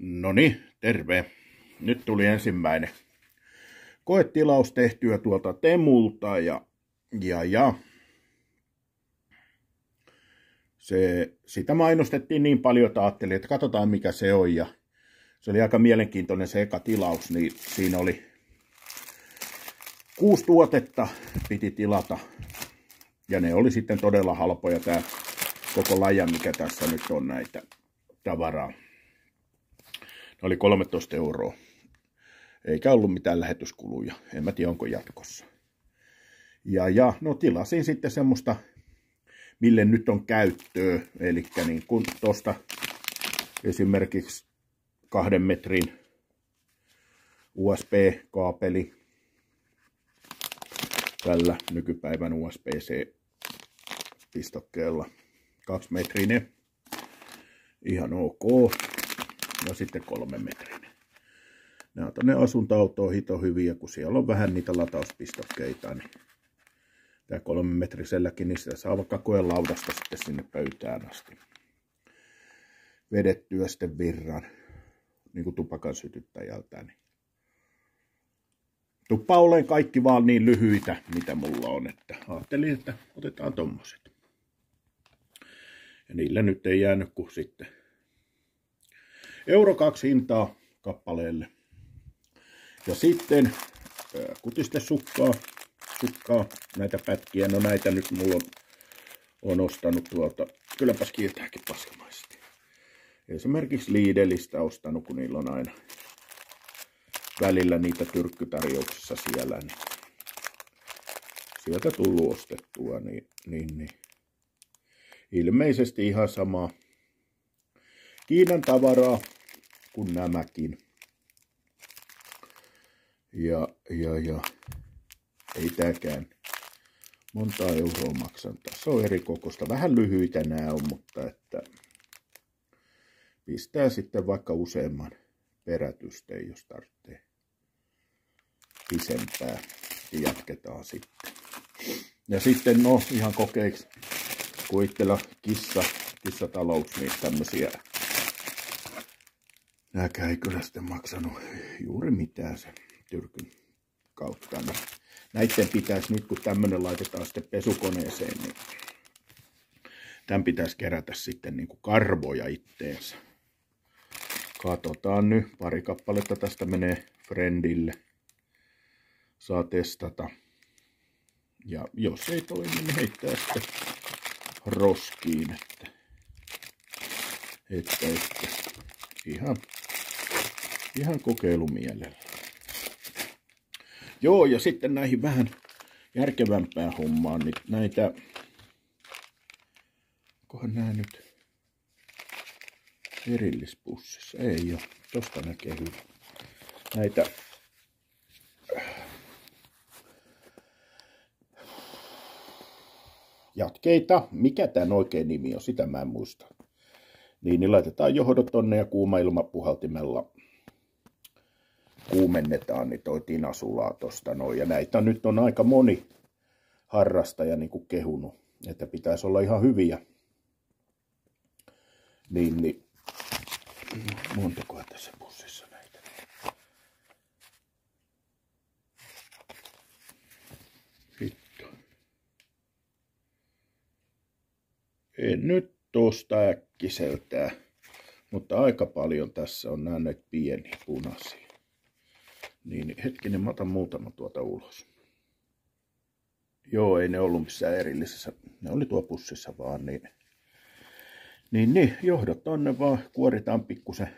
No niin, terve. Nyt tuli ensimmäinen koetilaus tehtyä tuolta Temulta ja, ja, ja se, sitä mainostettiin niin paljon, että ajattelin, että katsotaan mikä se on ja se oli aika mielenkiintoinen se eka tilaus, niin siinä oli kuusi tuotetta piti tilata ja ne oli sitten todella halpoja tämä koko laja, mikä tässä nyt on näitä tavaraa. Ne oli 13 euroa. Eikä ollut mitään lähetyskuluja. En mä tiedä, onko jatkossa. Ja, ja no tilasin sitten semmoista, mille nyt on käyttöä. Eli niin kuin tuosta esimerkiksi kahden metrin USB-kaapeli tällä nykypäivän USB-C-pistokkeella. Kaksimetrinen. Ihan ok ja sitten kolme metrinen. Nämä on tuonne asuntoautoon hito hyviä, kun siellä on vähän niitä latauspistokkeita, niin tämä kolme metriselläkin, niin sitä saa vaikka laudasta sitten sinne pöytään asti. Vedettyä sitten virran, niin kuin tupakan sytyttäjältä. Niin. Tuppa olen kaikki vaan niin lyhyitä, mitä mulla on, että ajattelin, että otetaan tommoset. Ja niillä nyt ei jäänyt kuin sitten Euro kaksi hintaa kappaleelle. Ja sitten kutiste sukkaa, sukkaa, näitä pätkiä. No näitä nyt mulla on, on ostanut tuolta. Kylläpäs kiiltääkin paskamaisesti. Esimerkiksi Lidlistä ostanut, kun niillä on aina välillä niitä tyrkkytarjouksissa siellä. Niin sieltä tullut ostettua, niin, niin, niin. ilmeisesti ihan sama Kiinan tavaraa kuin nämäkin. Ja, ja, ja ei tääkään monta euroa maksan. Tässä on eri kokosta. Vähän lyhyitä nämä on, mutta että pistää sitten vaikka useamman perätysteen, jos tarvitsee pisempää. Ja jatketaan sitten. Ja sitten no ihan kokeiksi, kun kissa, kissatalous, niin tämmöisiä Nääkään ei kyllä sitten maksanut juuri mitään sen tyrkyn kautta. Niin näiden pitäisi nyt, kun tämmöinen laitetaan sitten pesukoneeseen, niin tämän pitäisi kerätä sitten niin kuin karvoja itteensä. Katsotaan nyt, pari kappaletta tästä menee Friendille. Saa testata. Ja jos ei toimi, niin heittää sitten roskiin, että, että, että ihan Ihan kokeilumielellä. Joo, ja sitten näihin vähän järkevämpään hommaan, niin näitä, kohan nää nyt erillispussissa, ei ole, tosta näkee hyvin. Näitä jatkeita, mikä tämän oikein nimi on, sitä mä en muista. Niin, niin laitetaan johdot tonne ja kuuma ilmapuhaltimella kuumennetaan, niin toi Tina sulaa tosta noin. Ja näitä nyt on aika moni harrastaja niin kuin kehunut, että pitäisi olla ihan hyviä. Niin, niin montakohan tässä pussissa näitä. Hitto. En nyt tosta äkkiseltään, mutta aika paljon tässä on nämä näitä pieniä punaisia. Niin hetkinen, mä otan muutama tuota ulos. Joo, ei ne ollut missään erillisessä. Ne oli tuo pussissa vaan, niin... Niin, niin johdot tonne vaan kuoritaan pikkusen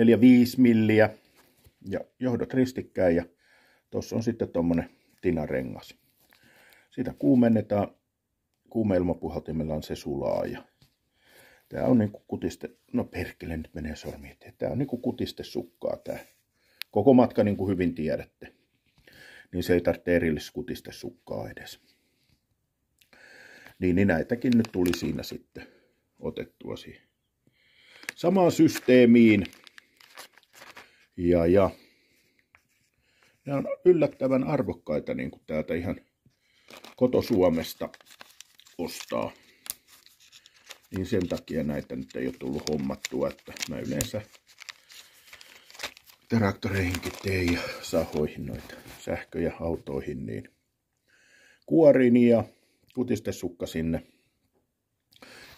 4-5 milliä ja johdot ristikkäin ja tuossa on sitten tuommoinen tinarengas. Sitä kuumennetaan, kuumeilmapuhaltimella on se sulaa ja tää on niinku kutiste, no perkele nyt menee sormi eteen. Tää on niinku kutiste sukkaa tää koko matka niin kuin hyvin tiedätte, niin se ei tarvitse erilliskutista sukkaa edes. Niin, niin näitäkin nyt tuli siinä sitten otettua siihen samaan systeemiin. Ja, ja ne on yllättävän arvokkaita niin kuin täältä ihan kotosuomesta ostaa. Niin sen takia näitä nyt ei ole tullut hommattua, että mä yleensä traktoreihinkin teen ja sahoihin noita sähköjä autoihin, niin kuorin ja kutistesukka sinne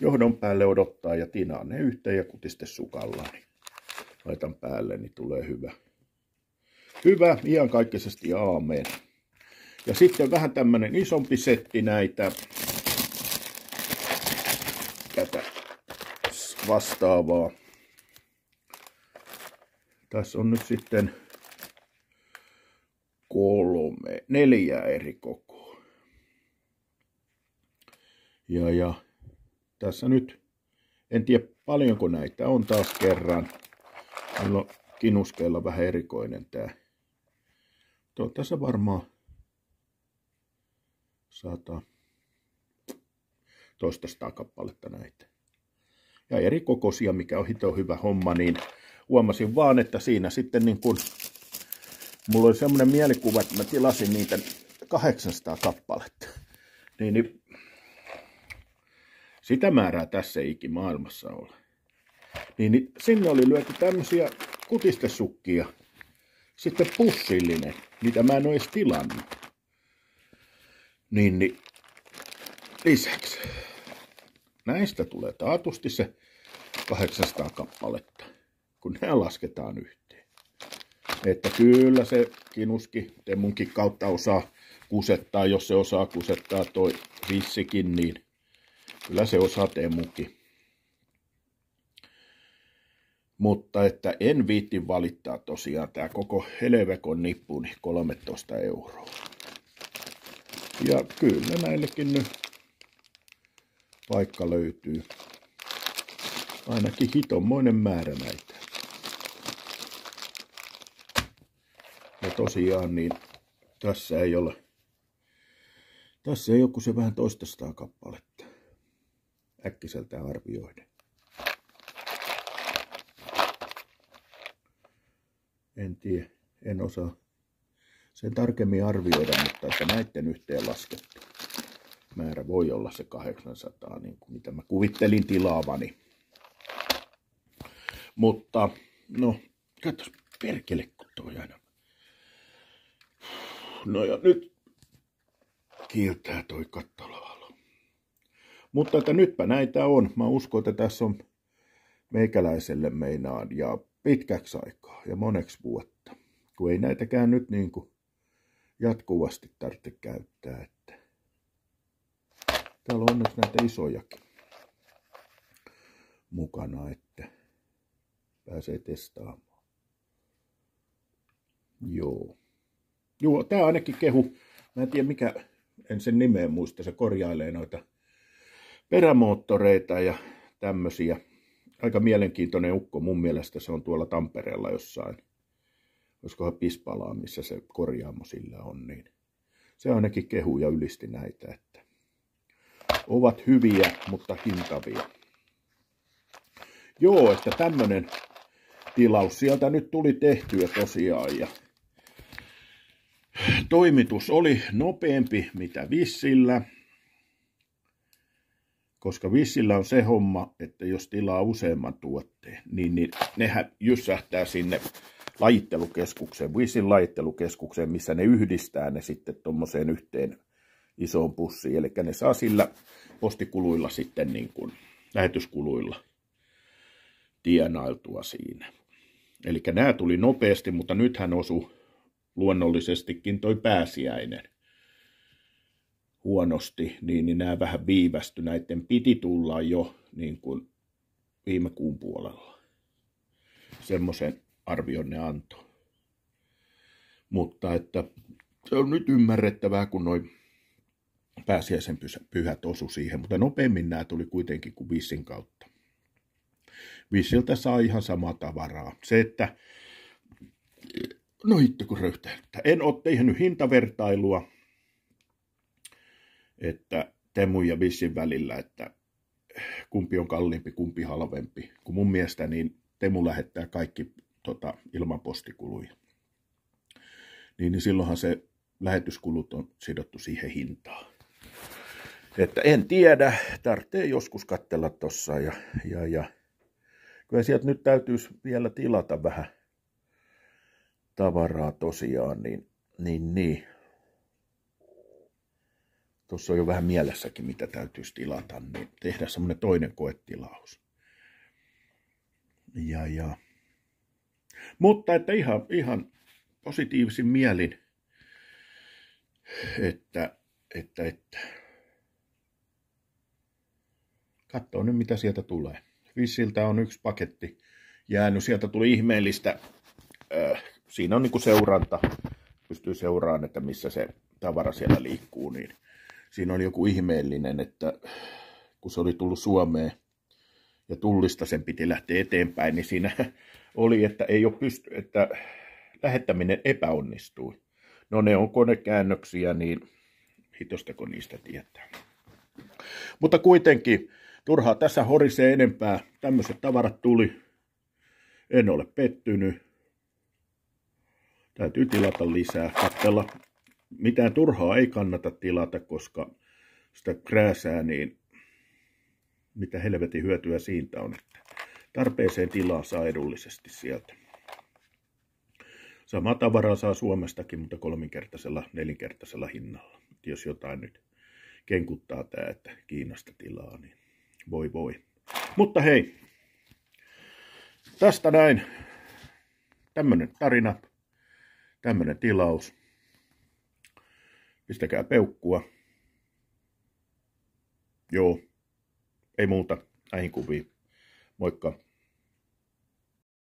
johdon päälle odottaa ja tinaan ne yhteen ja kutistesukalla, niin laitan päälle, niin tulee hyvä. Hyvä, iankaikkisesti aamen. Ja sitten vähän tämmönen isompi setti näitä tätä vastaavaa. Tässä on nyt sitten kolme, neljä eri kokoa. Ja, ja tässä nyt, en tiedä paljonko näitä on taas kerran. Meillä on kinuskeella vähän erikoinen tää. Tuo tässä varmaan sata, toista kappaletta näitä. Ja eri kokoisia, mikä on hito hyvä homma, niin huomasin vaan, että siinä sitten niin kun, mulla oli semmoinen mielikuva, että mä tilasin niitä 800 kappaletta. Niin, niin sitä määrää tässä ei maailmassa ole. Niin, niin sinne oli lyöty tämmöisiä kutistesukkia. Sitten pussillinen, mitä mä en ole edes tilannut. Niin, niin lisäksi näistä tulee taatusti se 800 kappaletta kun ne lasketaan yhteen. Että kyllä se kinuski Temunkin kautta osaa kusettaa, jos se osaa kusettaa toi vissikin, niin kyllä se osaa Temunkin. Mutta että en viitti valittaa tosiaan tämä koko Helevekon nippu niin 13 euroa. Ja kyllä näillekin nyt paikka löytyy. Ainakin hitommoinen määrä näitä. Tosiaan niin tässä ei ole, tässä ei ole kuin se vähän toista kappaletta äkkiseltä arvioiden. En tiedä, en osaa sen tarkemmin arvioida, mutta että näiden yhteen laskettu määrä voi olla se 800, niin kuin mitä mä kuvittelin tilaavani. Mutta, no, katsos, perkele, kun toi aina No ja nyt kiiltää toi kattolavalo. Mutta että nytpä näitä on. Mä uskon, että tässä on meikäläiselle meinaan ja pitkäksi aikaa ja moneksi vuotta. Kun ei näitäkään nyt niin kuin jatkuvasti tarvitse käyttää. Että täällä on onneksi näitä isojakin mukana, että pääsee testaamaan. Joo. Joo, tämä ainakin kehu. Mä en tiedä mikä, en sen nimeä muista, se korjailee noita perämoottoreita ja tämmöisiä. Aika mielenkiintoinen ukko mun mielestä, se on tuolla Tampereella jossain. Olisikohan Pispalaa, missä se korjaamo sillä on, niin se ainakin kehu ja ylisti näitä, että ovat hyviä, mutta hintavia. Joo, että tämmönen tilaus sieltä nyt tuli tehtyä tosiaan ja toimitus oli nopeampi mitä Vissillä, koska Vissillä on se homma, että jos tilaa useamman tuotteen, niin, niin nehän jyssähtää sinne lajittelukeskukseen, Vissin lajittelukeskukseen, missä ne yhdistää ne sitten tuommoiseen yhteen isoon pussiin. Eli ne saa sillä postikuluilla sitten niin kuin lähetyskuluilla tienailtua siinä. Eli nämä tuli nopeasti, mutta nythän osui luonnollisestikin toi pääsiäinen huonosti, niin, niin nämä vähän viivästy. Näiden piti tulla jo niin kuin viime kuun puolella. Semmoisen arvion ne antoi. Mutta että se on nyt ymmärrettävää, kun noin pääsiäisen pyhät osu siihen, mutta nopeammin nämä tuli kuitenkin kuin Vissin kautta. Vissiltä saa ihan samaa tavaraa. Se, että No hitto kun röyhtäyttää. En ole tehnyt hintavertailua, että Temu ja Vissin välillä, että kumpi on kalliimpi, kumpi halvempi. Kun mun mielestä niin Temu lähettää kaikki tota, ilman postikuluja. Niin, niin silloinhan se lähetyskulut on sidottu siihen hintaan. Että en tiedä, tarvitsee joskus katsella tossa ja, ja, ja kyllä sieltä nyt täytyisi vielä tilata vähän tavaraa tosiaan, niin, niin, niin. Tuossa on jo vähän mielessäkin, mitä täytyisi tilata, niin tehdä semmoinen toinen koetilaus. Ja, ja. Mutta että ihan, ihan positiivisin mielin, että, että, että katsoo nyt mitä sieltä tulee. Vissiltä on yksi paketti jäänyt, sieltä tuli ihmeellistä, äh, siinä on niinku seuranta, pystyy seuraamaan, että missä se tavara siellä liikkuu, niin siinä on joku ihmeellinen, että kun se oli tullut Suomeen ja tullista sen piti lähteä eteenpäin, niin siinä oli, että ei ole pysty, että lähettäminen epäonnistui. No ne on konekäännöksiä, niin hitostako niistä tietää. Mutta kuitenkin turhaa tässä horisee enempää. Tämmöiset tavarat tuli. En ole pettynyt. Täytyy tilata lisää. Katsella. Mitään turhaa ei kannata tilata, koska sitä krääsää, niin mitä helvetin hyötyä siitä on, että tarpeeseen tilaa saa edullisesti sieltä. Sama tavaraa saa Suomestakin, mutta kolminkertaisella, nelinkertaisella hinnalla. Jos jotain nyt kenkuttaa tämä, että Kiinasta tilaa, niin voi voi. Mutta hei, tästä näin tämmönen tarina, tämmönen tilaus. Pistäkää peukkua. Joo, ei muuta näihin kuviin. Moikka.